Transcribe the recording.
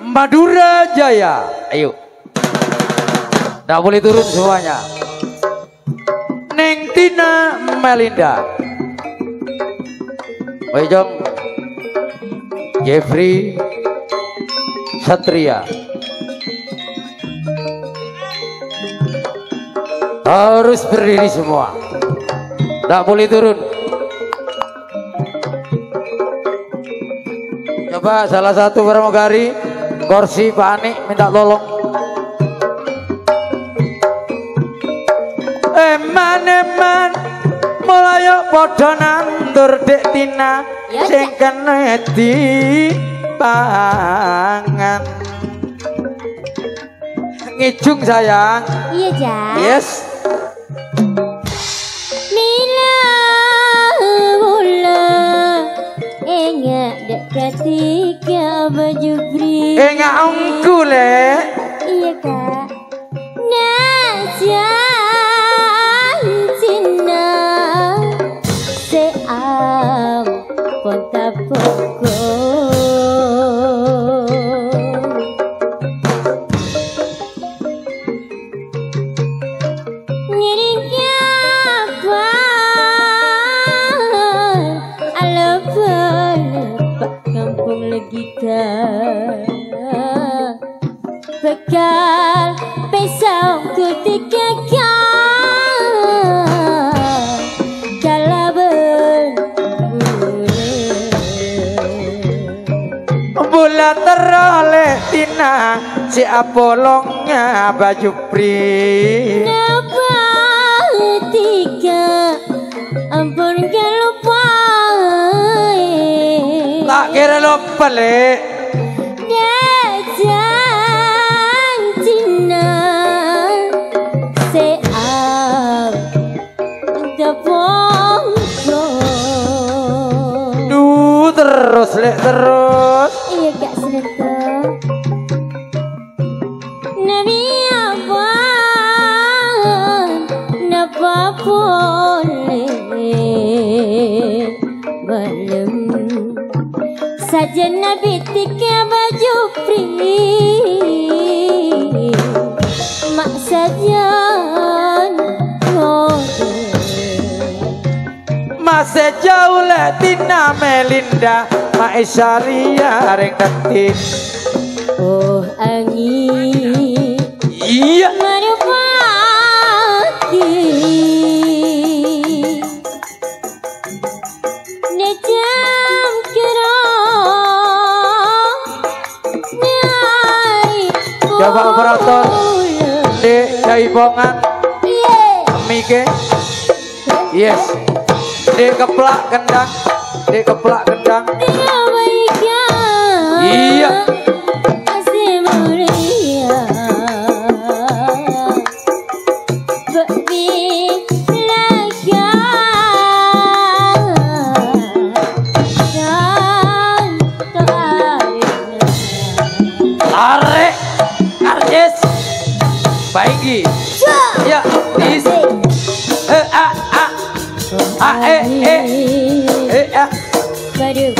Madura Jaya. Ayo. Tidak boleh turun semuanya. Neng Tina Melinda. Jong Jeffrey Satria. Harus berdiri semua. Tidak boleh turun. Coba salah satu pramugari kursi panik minta tolong. Eman eman mulai padha nandur dek Tina Ya, sing kena pangan. Ngijung sayang. Iya, Jak. Yes. tiga baju free Eh gak ongku le Iya kak. Nasya Cina Seam Pota pokok kan Bekal Pisau ketika kan Kalaban Bola teroleh Tina si apolongnya baju pri. Napa tak kira lo pelik terus lek terus. Saja Nabi tiga baju pri Mak saja Masih jauh le Tina Melinda Maisharia ring detik. Oh angin Coba operator. Dek jaipongan Mike. Yes. Dek keplak kendang. Dek keplak kendang. Iya. Muria Arjes. Baiki. Ya, is. Eh, a, a. A, e, e. Eh, a. Baru